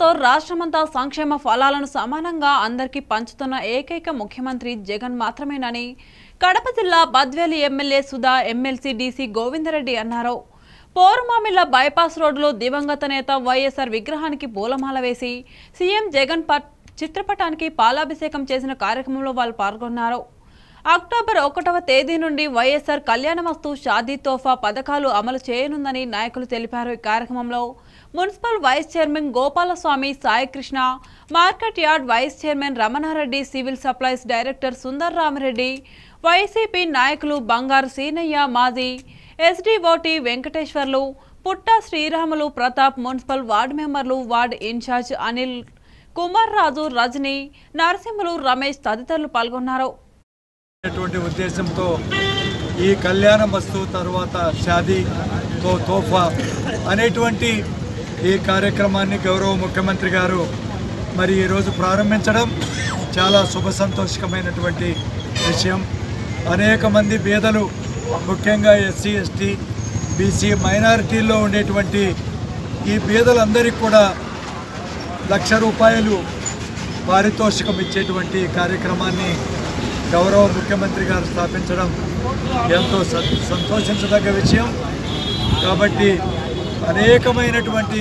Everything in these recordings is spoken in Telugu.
తో రాష్ట్రమంతా సంక్షేమ ఫలాలను సమానంగా అందరికీ పంచుతున్న ఏకైక ముఖ్యమంత్రి జగన్ మాత్రమేనని కడప జిల్లా Badveli MLA Sudha MLC D C Govindareddy అన్నారు. పోరుమామిళ్ళ బైపాస్ రోడ్లో దివంగత నేత వైఎస్ఆర్ విగ్రహానికి పూలమాల వేసి సీఎం జగన్ పట్ చిత్రపటానికి పాలాభిషేకం చేసిన కార్యక్రమంలో వాళ్ళు పాల్గొన్నారు. అక్టోబర్ ఒకటవ తేదీ నుండి వైఎస్ఆర్ కళ్యాణమస్తు షాదీ తోఫా పథకాలు అమలు చేయనుందని నాయకులు తెలిపారు ఈ కార్యక్రమంలో. Municipal vice chairman Gopalaswamy Saikrishna market yard vice chairman Ramanareddy civil supplies director Sundar Ramareddy YCP నాయకులు బంగారు సీనయ్య మాజీ SDOT Venkateswarlu Putta Sriramulu Pratap municipal ward మెంబర్లు వార్డ్ ఇన్ఛార్జ్ అనిల్ కుమార్ రాజు రజని నరసింహులు రమేష్ తదితరులు పాల్గొన్నారు. అనేటువంటి ఉద్దేశంతో ఈ కళ్యాణ మస్తు తర్వాత షాదీ తో తోఫా అనేటువంటి ఈ కార్యక్రమాన్ని గౌరవ ముఖ్యమంత్రి గారు మరి ఈరోజు ప్రారంభించడం చాలా శుభ సంతోషకమైనటువంటి విషయం. అనేక మంది పేదలు ముఖ్యంగా ఎస్సీ ఎస్టీ బీసీ మైనారిటీల్లో ఉండేటువంటి ఈ పేదలందరికీ కూడా లక్ష రూపాయలు పారితోషికం ఇచ్చేటువంటి కార్యక్రమాన్ని గౌరవ ముఖ్యమంత్రి గారు స్థాపించడం ఎంతో సంతోషించదగ్గ విషయం. కాబట్టి అనేకమైనటువంటి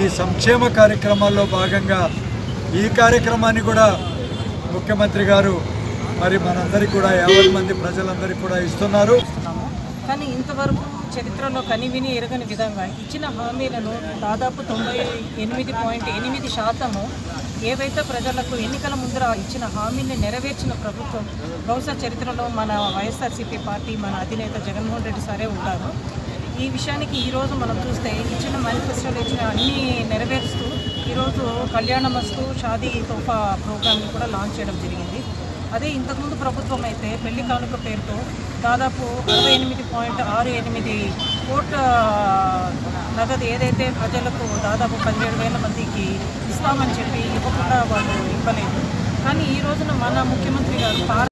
ఈ సంక్షేమ కార్యక్రమాల్లో భాగంగా ఈ కార్యక్రమాన్ని కూడా ముఖ్యమంత్రి గారు మరి మనందరికీ కూడా యాభై మంది ప్రజలందరికీ కూడా ఇస్తున్నారు. కానీ ఇంతవరకు చరిత్రలో కనివిని ఎరగని విధంగా ఇచ్చిన హామీలను దాదాపు తొంభై ఎనిమిది పాయింట్ ఎనిమిది శాతము ఏవైతే ప్రజలకు ఎన్నికల ముందర ఇచ్చిన హామీని నెరవేర్చిన ప్రభుత్వం బహుశా చరిత్రలో మన వైఎస్ఆర్సీపీ పార్టీ మన అధినేత జగన్మోహన్ రెడ్డి సారే ఉంటారు. ఈ విషయానికి ఈరోజు మనం చూస్తే ఇచ్చిన మేనిఫెస్టోలు ఇచ్చిన అన్నీ నెరవేరుస్తూ ఈరోజు కళ్యాణమస్తు షాదీ తోఫా ప్రోగ్రామ్ని కూడా లాంచ్ చేయడం జరిగింది. అదే ఇంతకుముందు ప్రభుత్వం అయితే పెళ్ళి కానుక పేరుతో దాదాపు అరవై ఎనిమిది పాయింట్ ఆరు ఎనిమిది కోట్ల నగదు ఏదైతే ప్రజలకు దాదాపు పదిహేడు వేల మందికి ఇస్తామని చెప్పి ఇవ్వకుండా వాళ్ళు ఇవ్వలేదు. కానీ ఈ రోజున మన ముఖ్యమంత్రి గారు